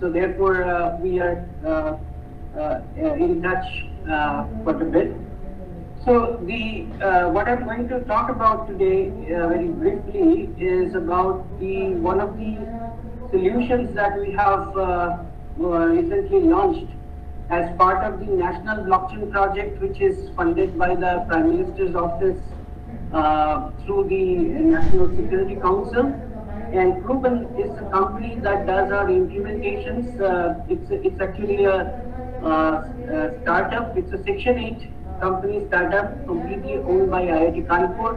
So therefore, uh, we are uh, uh, in touch uh, quite a bit. So the uh, what I'm going to talk about today, uh, very briefly, is about the one of the solutions that we have uh, uh, recently launched as part of the National Blockchain Project, which is funded by the Prime Minister's Office uh, through the National Security Council. And Proven is a company that does our implementations. Uh, it's, it's actually a, a startup, it's a Section 8 company startup completely owned by IIT Kanpur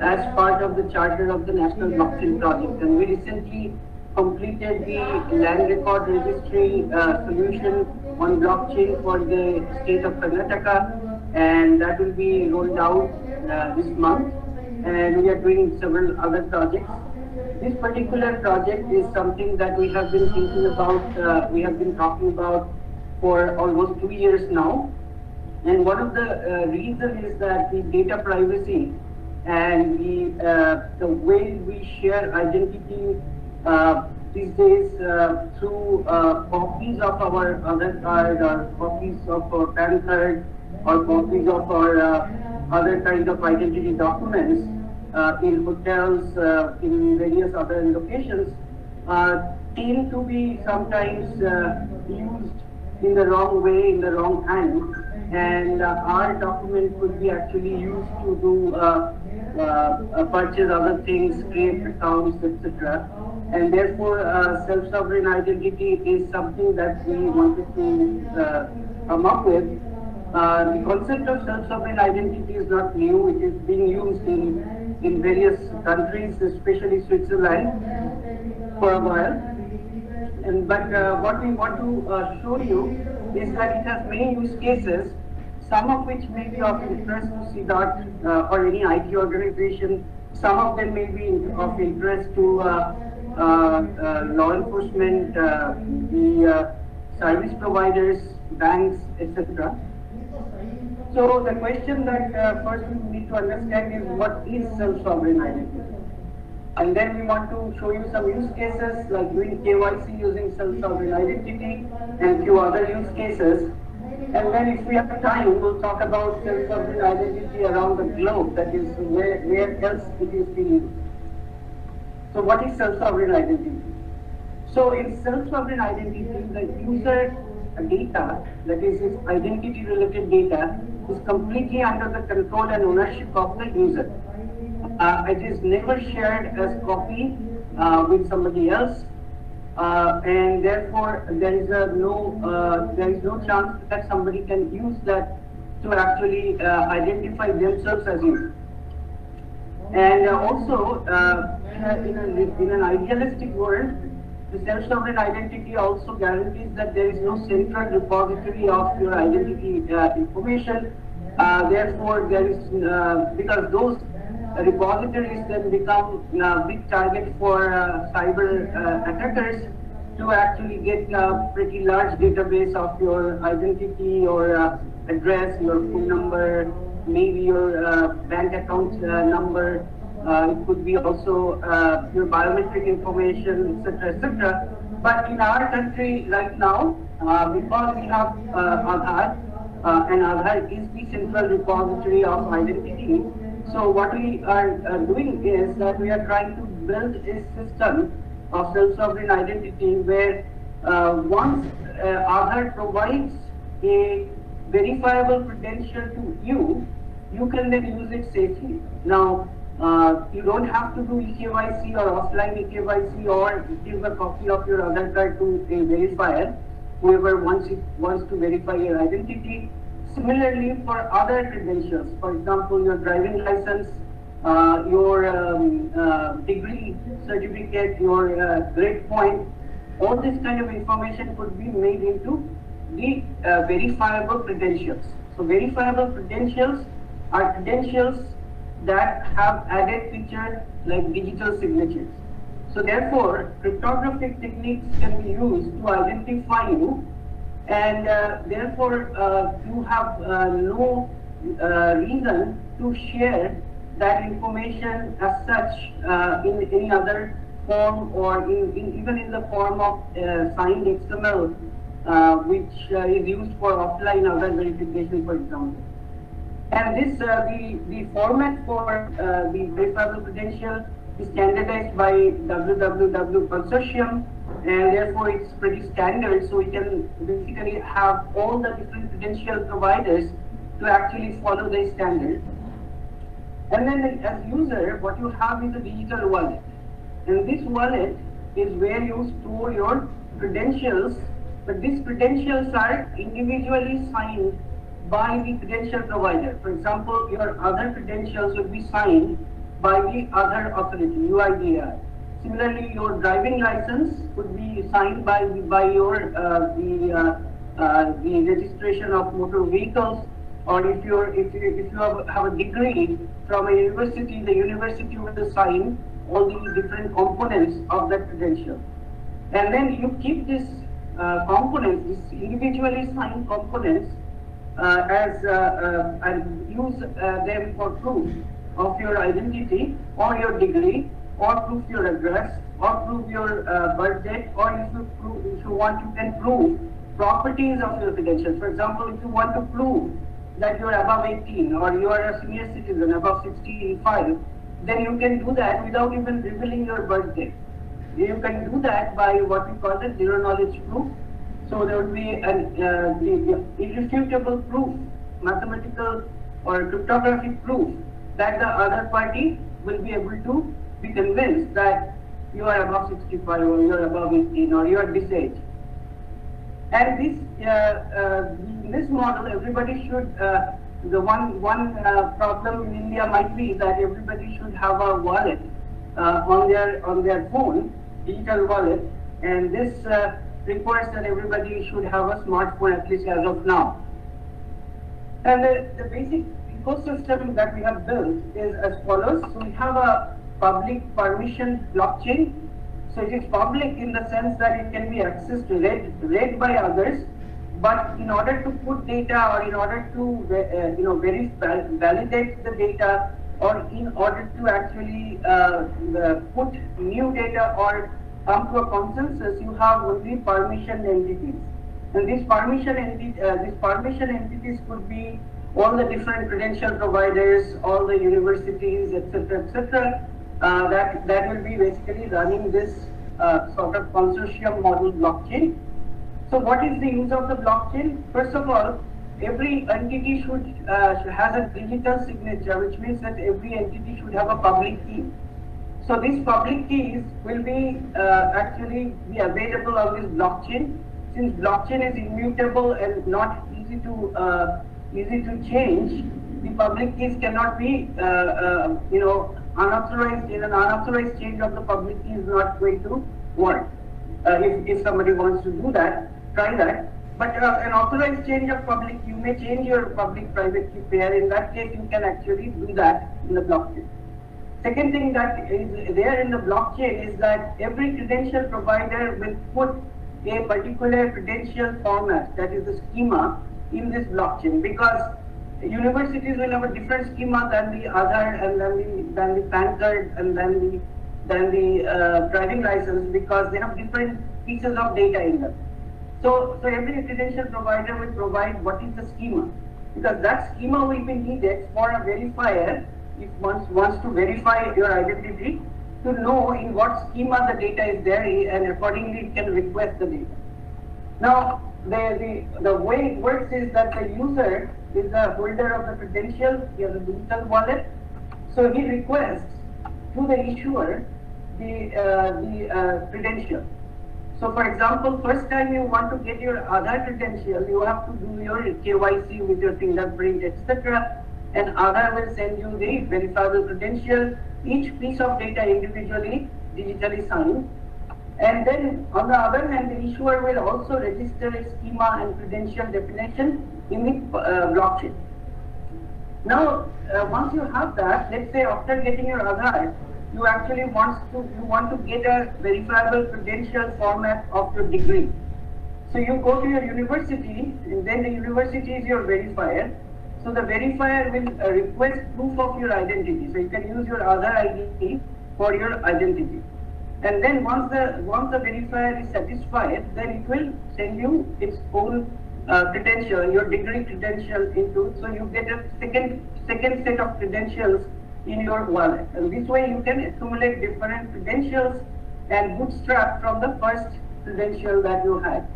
as part of the charter of the National Blockchain Project. And we recently completed the land record registry uh, solution on blockchain for the state of Karnataka and that will be rolled out uh, this month and we are doing several other projects. This particular project is something that we have been thinking about, uh, we have been talking about for almost two years now. And one of the uh, reasons is that the data privacy and the, uh, the way we share identity uh, these days uh, through uh, copies of our Aadhaar card or copies of our PAN card or copies of our other kind of identity documents Uh, in hotels, uh, in various other locations, uh, tend to be sometimes used in the wrong way, in the wrong hand and uh, our document could be actually used to do uh, uh, purchase other things, create accounts, etc. And therefore, self-sovereign identity is something that we wanted to come up with. the concept of self-sovereign identity is not new. It is being used in, in various countries, especially Switzerland, for a while. And, but uh, what we want to uh, show you is that it has many use cases, some of which may be of interest to CDOT uh, or any IT organization. Some of them may be of interest to uh, uh, uh, law enforcement, the service providers, banks, etc. So the question that uh, first we need to understand is what is self-sovereign identity? And then we want to show you some use cases like doing KYC using self-sovereign identity and few other use cases. And then if we have time, we'll talk about self-sovereign identity around the globe, that is where, where else it is being used. So what is self-sovereign identity? So in self-sovereign identity, the user data, that is its identity related data, is completely under the control and ownership of the user uh, it is never shared as copy uh, with somebody else. Uh, and therefore there is a no uh, there is no chance that somebody can use that to actually uh, identify themselves as you. And uh, also in, a, in an idealistic world, the self-sovereign identity also guarantees that there is no central repository of your identity information. therefore, there is because those repositories then become a big target for uh, cyber uh, attackers to actually get a pretty large database of your identity, your uh, address, your phone number, maybe your uh, bank account uh, number. Uh, it could be also your biometric information, etc., etc. But in our country right now, because we have Aadhaar, and Aadhaar is the central repository of identity, so what we are uh, doing is that we are trying to build a system of self-sovereign identity where uh, once uh, Aadhaar provides a verifiable credential to you, you can then use it safely. Now, uh, you don't have to do eKYC or offline eKYC or give a copy of your Aadhaar card to a verifier, whoever wants, it, wants to verify your identity. Similarly, for other credentials, for example, your driving license, uh, your um, uh, degree certificate, your uh, grade point, all this kind of information could be made into the uh, verifiable credentials. So verifiable credentials are credentials that have added features like digital signatures. So therefore, cryptographic techniques can be used to identify you and uh, therefore uh, you have uh, no reason to share that information as such in any other form or in, in, even in the form of uh, signed XML, uh, which uh, is used for offline Aadhaar verification, for example. And this, uh, the, the format for uh, the verifiable credential is standardized by WWW consortium and therefore it's pretty standard so we can basically have all the different credential providers to actually follow the standard. And then as user, what you have is a digital wallet. And this wallet is where you store your credentials, but these credentials are individually signed by the credential provider. For example, your Aadhaar credentials will be signed by the Aadhaar authority, UIDAI. Similarly, your driving license would be signed by by your uh, the uh, uh, the registration of motor vehicles, or if you're if you if you have, have a degree from a university, the university will sign all the different components of that credential, and then you keep this uh, components, these individually signed components as uh, uh, and use them for proof of your identity or your degree or proof your address or prove your birth date or if you, prove, if you want you can prove properties of your credentials. For example, if you want to prove that you are above 18 or you are a senior citizen above 65, then you can do that without even revealing your birth date. You can do that by what we call the zero knowledge proof so there will be an uh, irrefutable proof, mathematical or cryptographic proof that the other party will be able to be convinced that you are above 65 or you are above 18 or you are this age. And this, uh, uh, this model, everybody should, uh, the one, one uh, problem in India might be that everybody should have a wallet uh, on, their, on their phone, digital wallet, and this requires that everybody should have a smartphone at least as of now. And the, the basic ecosystem that we have built is as follows. So we have a public permission blockchain. So it is public in the sense that it can be accessed, read, read by others. But in order to put data or in order to uh, you know very validate the data or in order to actually uh, put new data or come to a consensus, you have only permission entities. And these permission, enti uh, these permission entities could be all the different credential providers, all the universities, etc., etc. Uh, that that will be basically running this uh, sort of consortium model blockchain. So, what is the use of the blockchain? First of all, every entity should uh, has a digital signature, which means that every entity should have a public key. So these public keys will be uh, actually be available on this blockchain. Since blockchain is immutable and not easy to uh, easy to change, the public keys cannot be uh, uh you know unauthorized. In an unauthorized change of the public key is not going to work. Uh, if if somebody wants to do that, try that. But uh, an authorized change of public, you may change your public-private key pair. In that case, you can actually do that in the blockchain. Second thing that is there in the blockchain is that every credential provider will put a particular credential format, that is the schema, in this blockchain because universities will have a different schema than the other and then the, than the PAN card and then the, than the uh, driving license because they have different pieces of data in them. So, so every credential provider will provide what is the schema because that schema will be needed for a verifier if one wants to verify your identity to know in what schema the data is there and accordingly it can request the data. Now, the, the, the way it works is that the user is the holder of the credential, he has a digital wallet, so he requests to the issuer the, uh, the uh, credential. So for example, first time you want to get your Aadhaar credential, you have to do your KYC with your fingerprint, etc and Aadhaar will send you the verifiable credential, each piece of data individually, digitally signed. And then on the other hand, the issuer will also register a schema and credential definition in the uh, blockchain. Now, uh, once you have that, let's say after getting your Aadhaar, you actually want to you want to get a verifiable credential format of your degree. So you go to your university, and then the university is your verifier, so the verifier will uh, request proof of your identity. So you can use your Aadhaar ID for your identity. And then once the once the verifier is satisfied, then it will send you its own uh, credential, your degree credential into. So you get a second second set of credentials in your wallet. And this way you can accumulate different credentials and bootstrap from the first credential that you had.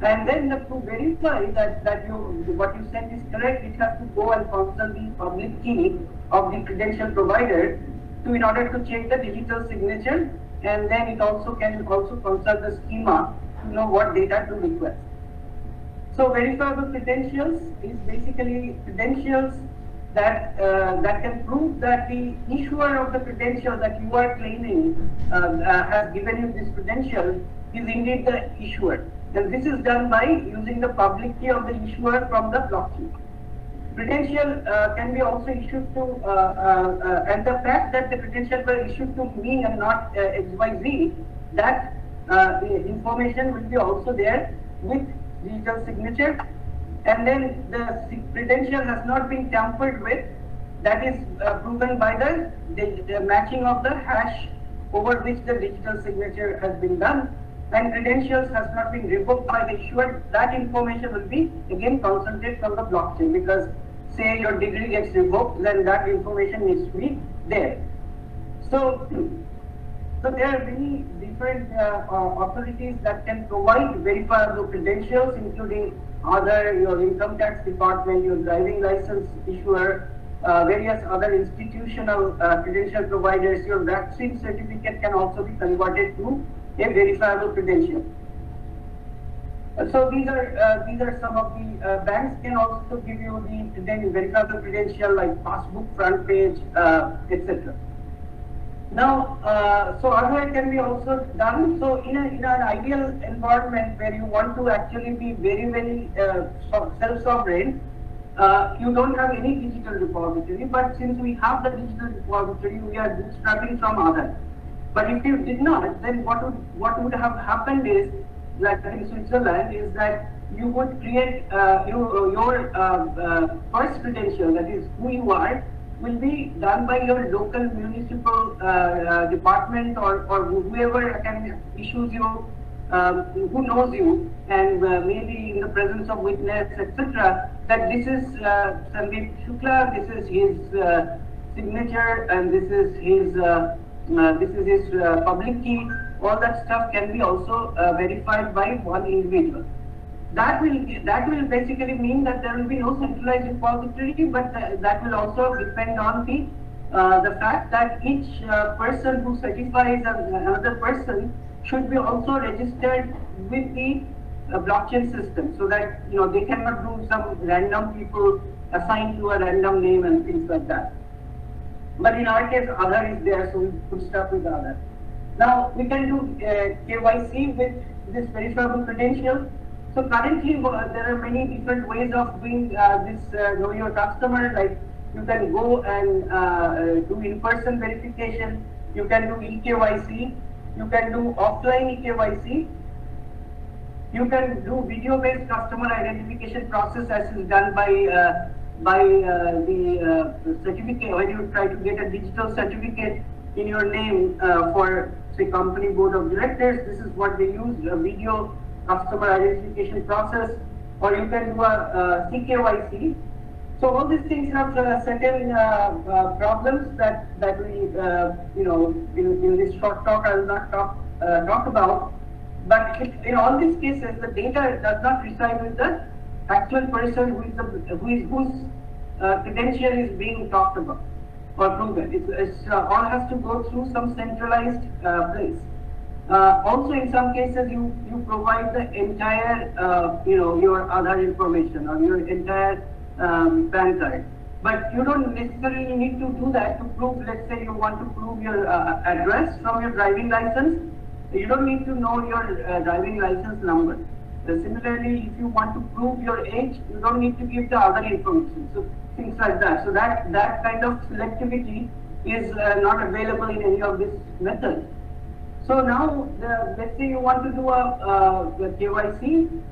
And then to verify that, that you what you said is correct, it has to go and consult the public key of the credential provider to in order to check the digital signature and then it also can also consult the schema to know what data to request. So verifiable credentials is basically credentials that uh, that can prove that the issuer of the credential that you are claiming uh, uh, has given you this credential is indeed the issuer. And this is done by using the public key of the issuer from the blockchain. Credential uh, can be also issued to, uh, uh, and the fact that the credential were issued to me and not XYZ, that information will be also there with digital signature. And then the credential has not been tampered with. That is proven by the, the, the matching of the hash over which the digital signature has been done and credentials has not been revoked by the issuer, that information will be again consulted from the blockchain because say your degree gets revoked, then that information needs to be there. So, so there are many different uh, uh, authorities that can provide verifiable credentials, including Aadhaar your income tax department, your driving license issuer, uh, various other institutional uh, credential providers. Your vaccine certificate can also be converted to a verifiable credential. Uh, so these are uh, these are some of the uh, banks can also give you the then verifiable credential like passbook front page, uh, etc. Now, uh, so Aadhaar can be also done. So in, a, in an ideal environment where you want to actually be very very uh, self-sovereign, you don't have any digital repository. But since we have the digital repository, we are bootstrapping from Aadhaar. But if you did not, then what would what would have happened is like in Switzerland is that you would create uh, you, your uh, uh, first credential, that is who you are, will be done by your local municipal uh, uh, department or, or whoever can issues you, um, who knows you, and uh, maybe in the presence of witness, etc. That this is uh, Sandeep Shukla, this is his signature, and this is his this is his public key all that stuff can be also uh, verified by one individual. That will that will basically mean that there will be no centralized repository, but uh, that will also depend on the uh, the fact that each uh, person who certifies another person should be also registered with the uh, blockchain system, so that you know they cannot do some random people assigned to a random name and things like that. But in our case, Aadhaar is there, so we put stuff with Aadhaar. Now we can do uh, KYC with this verifiable credential. So currently uh, there are many different ways of doing uh, this uh, know your customer. Like you can go and uh, do in-person verification. You can do eKYC. You can do offline eKYC. You can do video-based customer identification process as is done by uh, by the certificate when you try to get a digital certificate in your name for say company board of directors, this is what they use, a video customer identification process, or you can do a, a CKYC. So all these things have uh, certain uh, uh, problems that that we, uh, you know, in, in this short talk I will not talk uh, talk about. But if, in all these cases, the data does not reside with the actual person who is the who is whose uh, credential is being talked about or proven. It it's, uh, all has to go through some centralized uh, place. Uh, also, in some cases, you you provide the entire, uh, you know, your Aadhaar information or your entire um, PAN card. But you don't necessarily need to do that to prove. Let's say you want to prove your uh, address from your driving license. You don't need to know your driving license number. Similarly, if you want to prove your age, you don't need to give the Aadhaar information. So things like that. So that, that kind of selectivity is uh, not available in any of these methods. So now, the, let's say you want to do a, a KYC.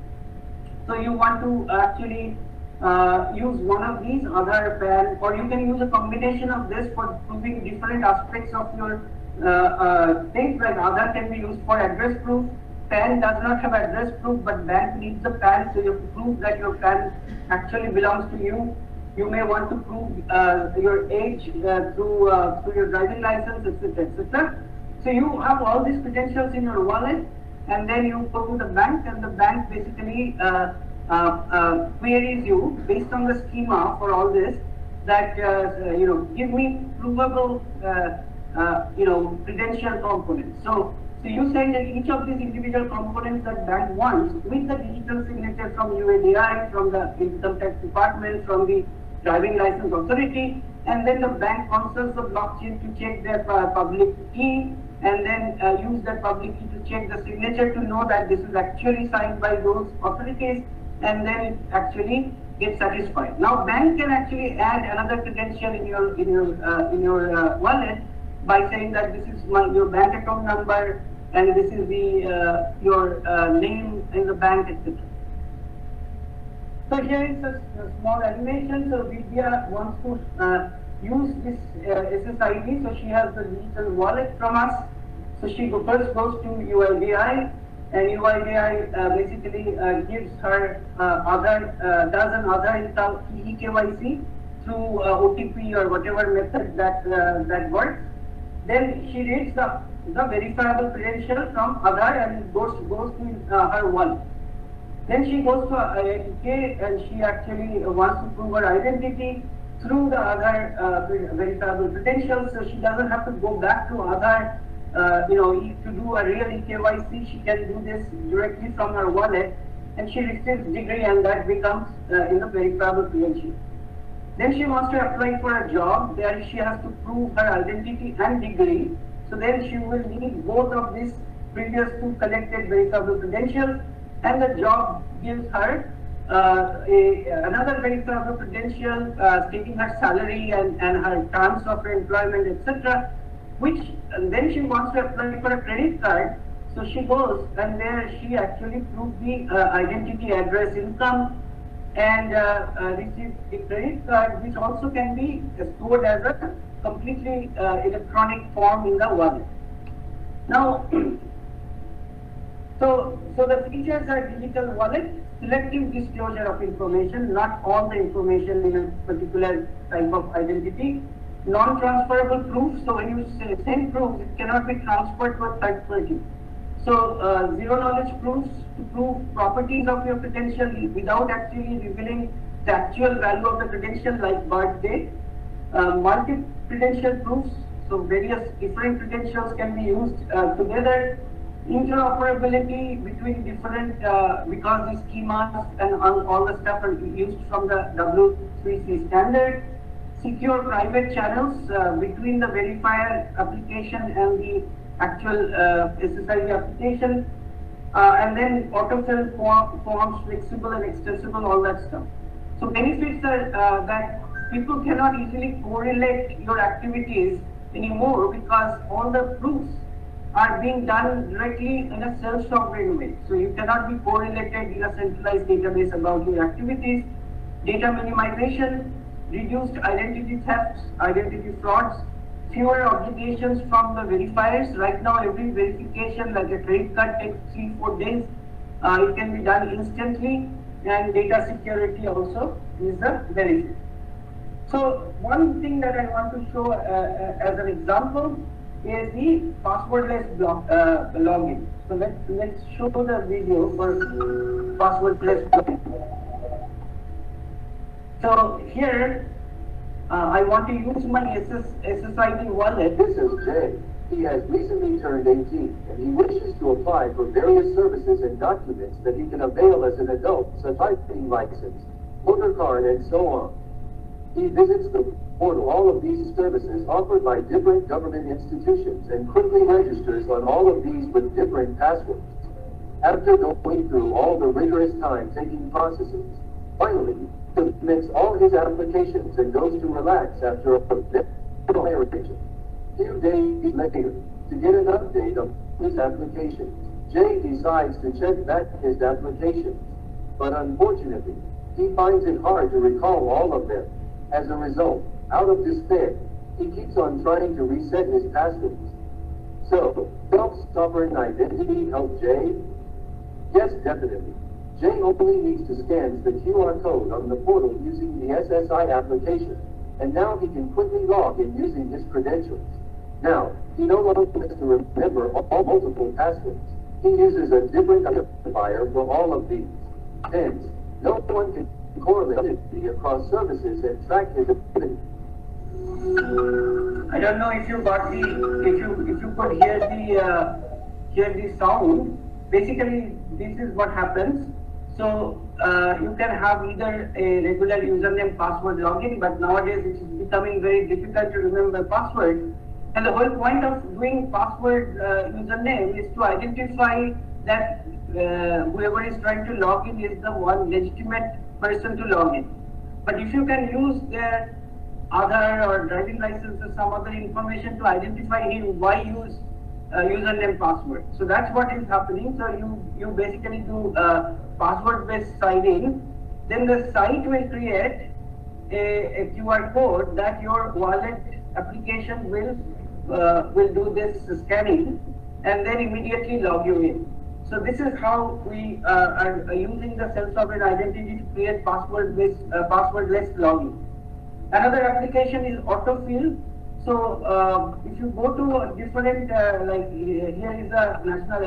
So you want to actually uh, use one of these Aadhaar PAN, or you can use a combination of this for proving different aspects of your uh, uh, things like Aadhaar can be used for address proof. PAN does not have address proof, but bank needs the PAN, so you have to prove that your PAN actually belongs to you. You may want to prove uh, your age uh, through uh, through your driving license, etc., etc. So you have all these credentials in your wallet, and then you go to the bank, and the bank basically uh, uh, uh, queries you based on the schema for all this that you know give me provable you know credential components. So so you say that each of these individual components that bank wants with the digital signature from UIDAI, from the income tax department, from the driving license authority, and then the bank consults the blockchain to check their uh, public key, and then uh, use that public key to check the signature to know that this is actually signed by those authorities, and then actually gets satisfied. Now, bank can actually add another credential in your in your uh, in your uh, wallet by saying that this is my, your bank account number and this is the uh, your uh, name in the bank, etc. So here is a, small animation. So Vidya wants to uh, use this uh, SSID. So she has the digital wallet from us. So she first goes to UIDAI and UIDAI uh, basically uh, gives her Aadhaar does an Aadhaar eKYC through OTP or whatever method that that works. Then she reads the, the verifiable credential from Aadhaar and goes, goes to uh, her wallet. Then she goes to IITK and she actually wants to prove her identity through the Aadhaar uh, verifiable credentials. So she doesn't have to go back to Aadhaar, uh, you know, to do a real eKYC. She can do this directly from her wallet and she receives degree and that becomes, uh, you know, verifiable credential. Then she wants to apply for a job. There she has to prove her identity and degree. So then she will need both of these previous two collected verifiable credentials and the job gives her uh, a, another verifiable credential uh, stating her salary and, and her terms of employment, etc. Which then she wants to apply for a credit card. So she goes and there she actually proves the uh, identity, address, income, and receive a credit card which also can be stored as a completely uh, electronic form in the wallet. Now, so, so the features are digital wallet, selective disclosure of information, not all the information in a particular type of identity, non-transferable proof, so when you send proof, it cannot be transferred to a third party. So uh, zero knowledge proofs to prove properties of your credential without actually revealing the actual value of the credential like birthday. Uh, multi-credential proofs, so various different credentials can be used uh, together. Interoperability between different, uh, because the schemas and all, all the stuff are used from the W3C standard. Secure private channels uh, between the verifier application and the actual uh, SSID application, uh, and then autofill form, forms, flexible and extensible, all that stuff. So benefits are uh, that people cannot easily correlate your activities anymore because all the proofs are being done directly in a self-sovereign way. So you cannot be correlated in a centralized database about your activities. Data minimization, reduced identity thefts, identity frauds, fewer obligations from the verifiers. Right now, every verification, like a credit card, takes three, four days. Uh, it can be done instantly, and data security also is a benefit. So, one thing that I want to show uh, uh as an example is the passwordless block, uh, login. So, let's, let's show the video for passwordless login. So, here uh, I want to use my SS, SSID wallet. This is Jay. He has recently turned 18 and he wishes to apply for various services and documents that he can avail as an adult, such as driving license, voter card, and so on. He visits the portal all of these services offered by different government institutions and quickly registers on all of these with different passwords. After going through all the rigorous time-taking processes, finally, submits all his applications and goes to relax after a declaration. Few days later, to get an update of his application, Jay decides to check back his applications, but unfortunately, he finds it hard to recall all of them. As a result, out of despair, he keeps on trying to reset his passwords. So, self-sovereign identity help Jay? Yes, definitely. Jay only needs to scan the QR code on the portal using the SSI application, and now he can quickly log in using his credentials. Now, he no longer has to remember all multiple passwords. He uses a different identifier for all of these. Hence, no one can correlate it across services and track his activity. I don't know if you got the, if you, if you could hear the, uh, hear the sound. Basically, this is what happens. So, uh, you can have either a regular username password login, but nowadays it is becoming very difficult to remember password. And the whole point of doing password uh, username is to identify that uh, whoever is trying to log in is the one legitimate person to log in. But if you can use their Aadhaar or driving license or some other information to identify him, why use uh, username password? So that's what is happening. So you, you basically do uh, password based signing. Then the site will create a, a QR code that your wallet application will uh, will do this scanning and then immediately log you in. So this is how we uh, are using the self-sovereign identity to create password-based, uh, passwordless login. Another application is autofill. So uh, if you go to a different, uh, like here is a national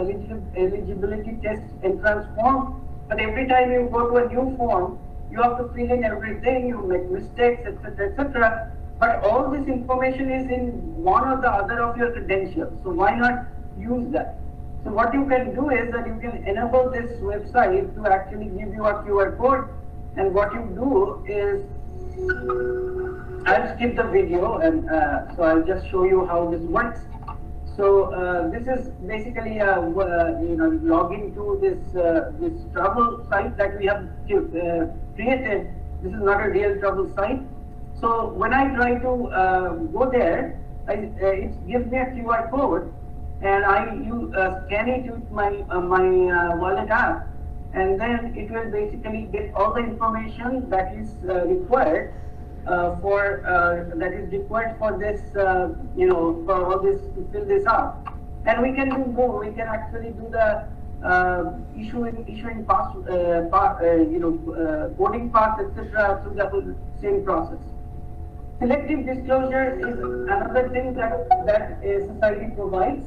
eligibility test entrance form, but every time you go to a new form, you have to fill in everything, you make mistakes, etc., etc. But all this information is in one or the other of your credentials. So why not use that? So what you can do is that you can enable this website to actually give you a QR code. And what you do is, I'll skip the video and uh, so I'll just show you how this works. So uh, this is basically a uh, you know login to this uh, this travel site that we have uh, created. This is not a real travel site. So when I try to uh, go there, I, it gives me a QR code and I you uh, scan it with my uh, my uh, wallet app, and then it will basically get all the information that is uh, required uh, Uh, for uh, that is required for this uh, you know for all this to fill this up, and we can do more. We can actually do the uh, issuing issuing pass, pass you know boarding pass etc. through the same process. Selective disclosure is another thing that that society provides.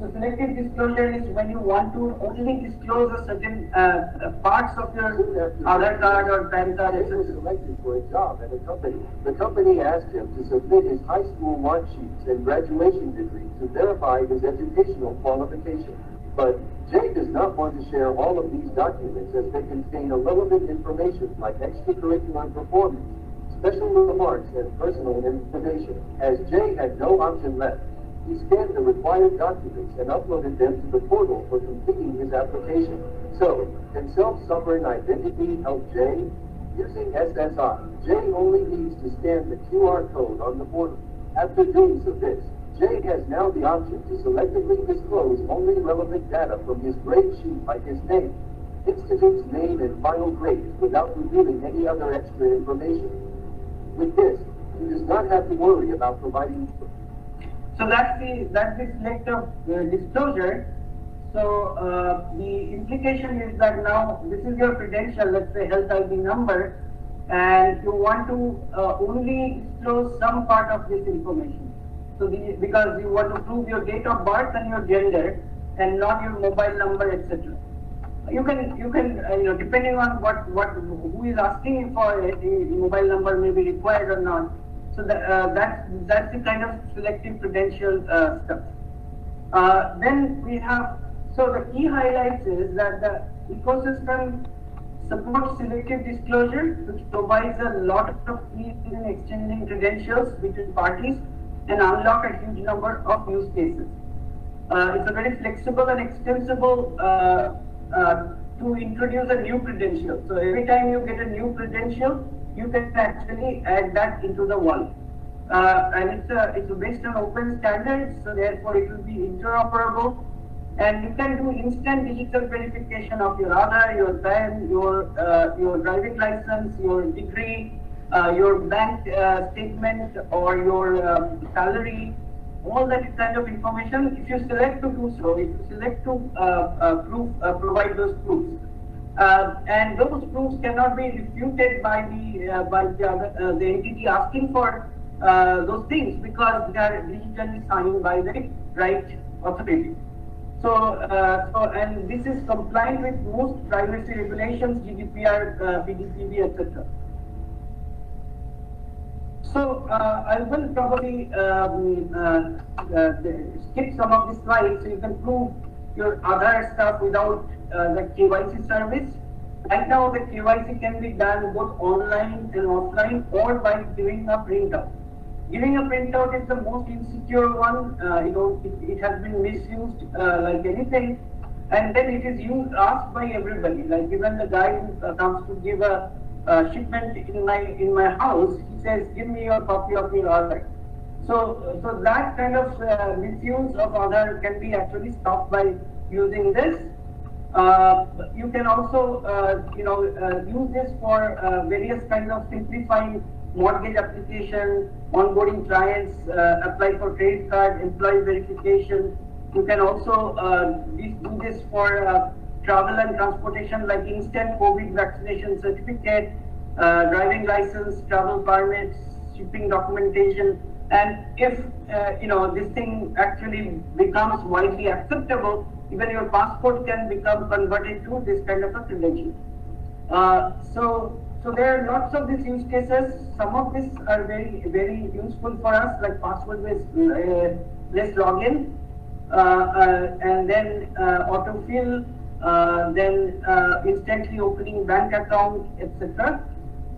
So selective disclosure is when you want to only disclose a certain uh, uh parts of your Aadhaar card or PAN card. He was selected for a job at a company. The company asked him to submit his high school mark sheets and graduation degree to verify his educational qualification. But Jay does not want to share all of these documents as they contain irrelevant information like extracurricular performance, special remarks, and personal information. As Jay had no option left, he scanned the required documents and uploaded them to the portal for completing his application. So, can self-sovereign identity help Jay? Using SSI, Jay only needs to scan the QR code on the portal. After doing so this, Jay has now the option to selectively disclose only relevant data from his grade sheet like his name, institute's name and final grade without revealing any other extra information. With this, he does not have to worry about providing so that's the that's the selective uh, disclosure. So uh, the implication is that now this is your credential, let's say health ID number, and you want to uh, only disclose some part of this information. So the, because you want to prove your date of birth and your gender, and not your mobile number, etc. You can you can uh, you know depending on what what who is asking for it, the mobile number may be required or not. So that, uh, that's, that's the kind of selective credential uh, stuff. Uh, then we have, so the key highlights is that the ecosystem supports selective disclosure, which provides a lot of ease in exchanging credentials between parties and unlock a huge number of use cases. Uh, it's a very flexible and extensible uh, uh, to introduce a new credential. So every time you get a new credential, you can actually add that into the wallet. Uh, and it's, uh, it's based on open standards, so therefore it will be interoperable. And you can do instant digital verification of your Aadhaar, your PAN, your, uh, your driving license, your degree, uh, your bank uh, statement or your um, salary, all that kind of information, if you select to do so, if you select to uh, uh, provide those proofs, uh, and those proofs cannot be refuted by the uh, by the, uh, the entity asking for uh, those things because they are digitally signed by the right authority. So, uh, so and this is compliant with most privacy regulations, GDPR, PDPB, etc. So uh, I will probably um, uh, uh, skip some of the slides so you can prove your Aadhaar stuff without uh, the KYC service. Right now the KYC can be done both online and offline or by giving a printout. Giving a printout is the most insecure one. Uh, you know, it, it, has been misused uh, like anything, and then it is used asked by everybody. Like even the guy who uh, comes to give a, a, shipment in my in my house, he says, "Give me your copy of your Aadhaar." So, so that kind of uh, misuse of Aadhaar can be actually stopped by using this. Uh, you can also, uh, you know, use this for various kinds of simplifying mortgage application, onboarding clients, uh, apply for credit card, employee verification. You can also uh, do this for uh, travel and transportation like instant COVID vaccination certificate, uh, driving license, travel permits, shipping documentation. And if, uh, you know, this thing actually becomes widely acceptable, even your passport can become converted to this kind of a credential. Uh, so so there are lots of these use cases. Some of these are very, very useful for us, like password-based uh, login, uh, uh, and then uh, autofill, uh, then uh, instantly opening bank account, etc.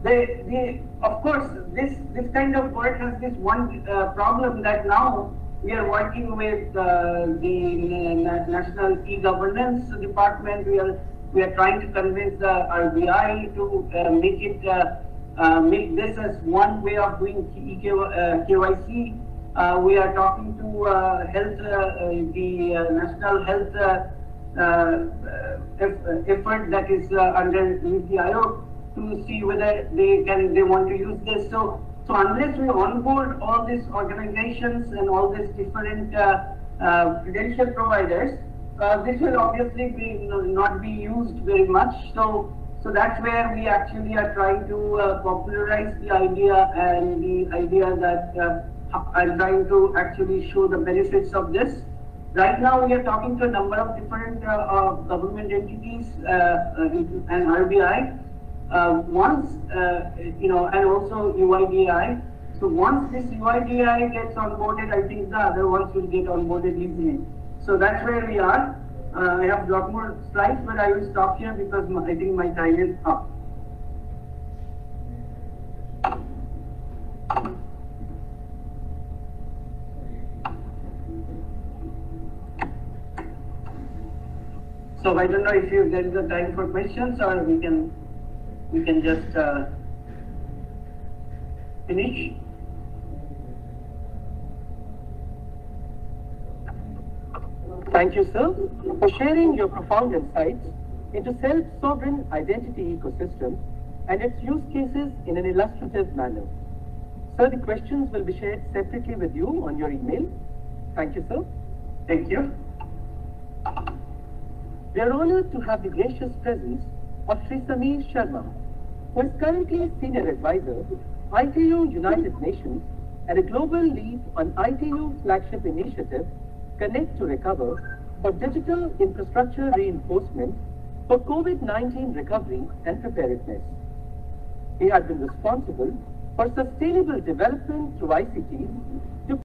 They, they, of course, this this kind of work has this one problem that now we are working with uh, the National E-Governance Department. We are we are trying to convince the RBI to uh, make it uh, uh, make this as one way of doing KYC. Uh, uh, we are talking to health, the national health effort that is under NITI Aayog to see whether they can they want to use this. So so unless we onboard all these organizations and all these different uh, uh, credential providers, uh, this will obviously be not be used very much. So, so that's where we actually are trying to uh, popularize the idea and the idea that uh, I'm trying to actually show the benefits of this. Right now, we are talking to a number of different uh, government entities and RBI. Once, you know, and also UIDAI. So once this UIDAI gets onboarded, I think the other ones will get onboarded easily. So that's where we are. Uh, I have a lot more slides, but I will stop here because my, I think my time is up. So I don't know if you, there is a time for questions or we can we can just uh, finish. Thank you, sir, for sharing your profound insights into self-sovereign identity ecosystem and its use cases in an illustrative manner. Sir, the questions will be shared separately with you on your email. Thank you, sir. Thank you. We are honored to have the gracious presence of Sri Samir Sharma, who is currently Senior Advisor, ITU United Nations, and a global lead on ITU flagship initiative Connect to Recover for digital infrastructure reinforcement for COVID-19 recovery and preparedness. He has been responsible for sustainable development through ICT